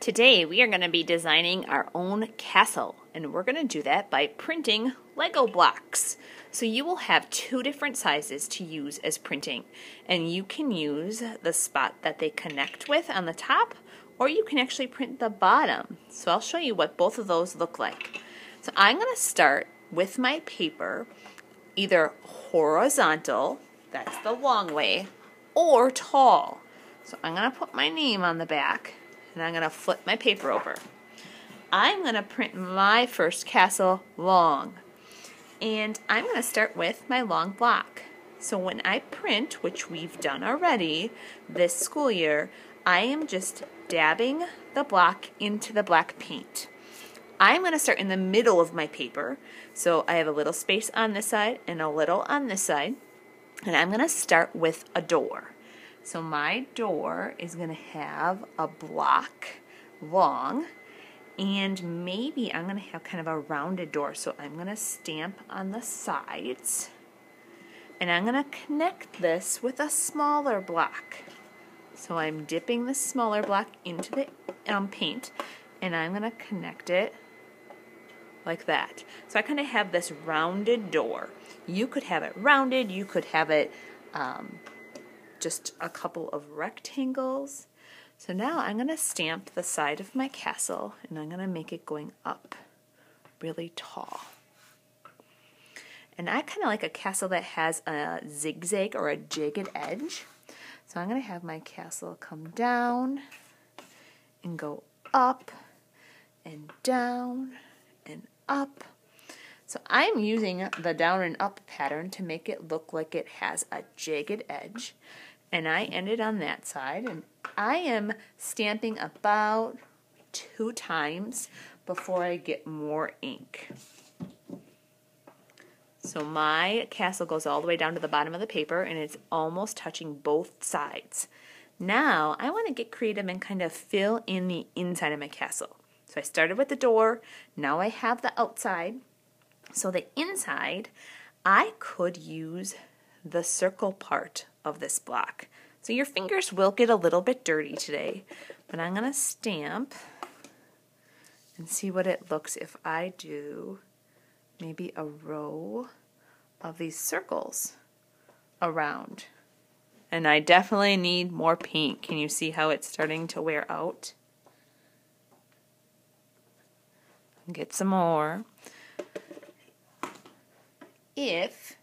Today we are going to be designing our own castle and we're going to do that by printing Lego blocks. So you will have two different sizes to use as printing and you can use the spot that they connect with on the top or you can actually print the bottom. So I'll show you what both of those look like. So I'm going to start with my paper either horizontal, that's the long way, or tall. So I'm going to put my name on the back and I'm going to flip my paper over. I'm going to print my first castle long. And I'm going to start with my long block. So when I print, which we've done already this school year, I am just dabbing the block into the black paint. I'm going to start in the middle of my paper. So I have a little space on this side and a little on this side. And I'm going to start with a door. So my door is going to have a block long and maybe I'm going to have kind of a rounded door. So I'm going to stamp on the sides and I'm going to connect this with a smaller block. So I'm dipping the smaller block into the um, paint and I'm going to connect it like that. So I kind of have this rounded door. You could have it rounded, you could have it um, just a couple of rectangles. So now I'm going to stamp the side of my castle and I'm going to make it going up really tall. And I kind of like a castle that has a zigzag or a jagged edge. So I'm going to have my castle come down and go up and down and up. So I'm using the down and up pattern to make it look like it has a jagged edge and I ended on that side and I am stamping about two times before I get more ink. So my castle goes all the way down to the bottom of the paper and it's almost touching both sides. Now I want to get creative and kind of fill in the inside of my castle. So I started with the door, now I have the outside. So the inside, I could use the circle part of this block. So your fingers will get a little bit dirty today, but I'm going to stamp and see what it looks if I do maybe a row of these circles around. And I definitely need more paint. Can you see how it's starting to wear out? Get some more. If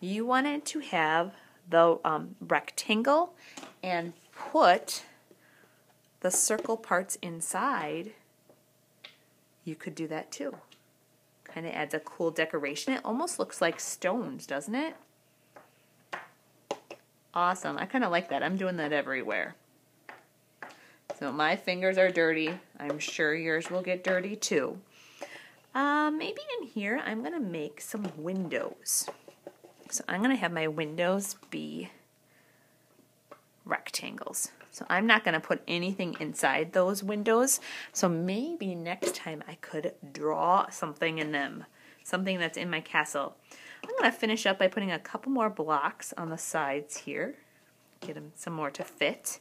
you wanted to have the um, rectangle and put the circle parts inside, you could do that too. Kind of adds a cool decoration. It almost looks like stones, doesn't it? Awesome. I kind of like that. I'm doing that everywhere. So my fingers are dirty. I'm sure yours will get dirty too. Uh, maybe in here I'm going to make some windows. So I'm going to have my windows be rectangles. So I'm not going to put anything inside those windows. So maybe next time I could draw something in them, something that's in my castle. I'm going to finish up by putting a couple more blocks on the sides here. Get them some more to fit.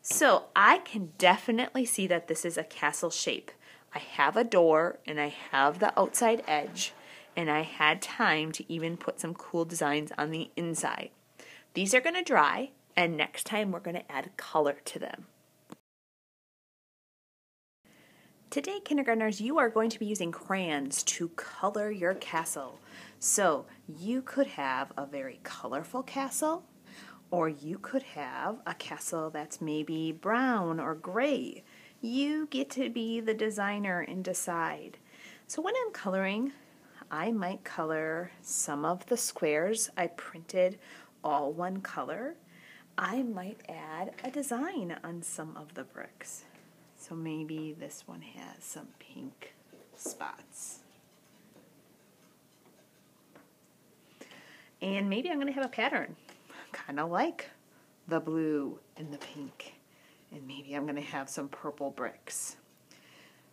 So I can definitely see that this is a castle shape. I have a door and I have the outside edge and I had time to even put some cool designs on the inside. These are going to dry, and next time we're going to add color to them. Today, kindergartners, you are going to be using crayons to color your castle. So you could have a very colorful castle, or you could have a castle that's maybe brown or gray. You get to be the designer and decide. So when I'm coloring, I might color some of the squares I printed all one color. I might add a design on some of the bricks. So maybe this one has some pink spots. And maybe I'm going to have a pattern, kind of like the blue and the pink. And maybe I'm going to have some purple bricks.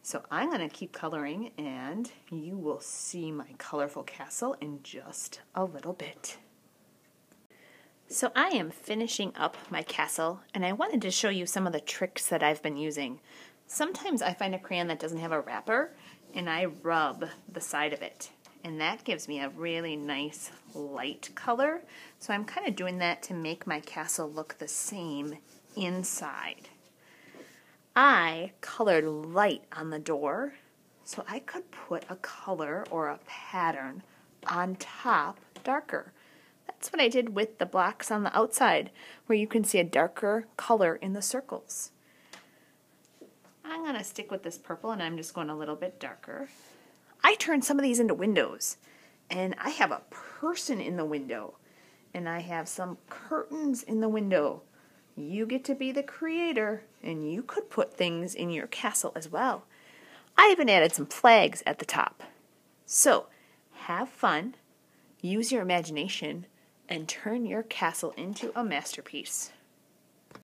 So I'm going to keep coloring and you will see my colorful castle in just a little bit. So I am finishing up my castle and I wanted to show you some of the tricks that I've been using. Sometimes I find a crayon that doesn't have a wrapper and I rub the side of it and that gives me a really nice light color. So I'm kind of doing that to make my castle look the same inside. I colored light on the door so I could put a color or a pattern on top darker. That's what I did with the blocks on the outside where you can see a darker color in the circles. I'm going to stick with this purple and I'm just going a little bit darker. I turned some of these into windows and I have a person in the window and I have some curtains in the window. You get to be the creator and you could put things in your castle as well. I even added some flags at the top. So, have fun, use your imagination, and turn your castle into a masterpiece.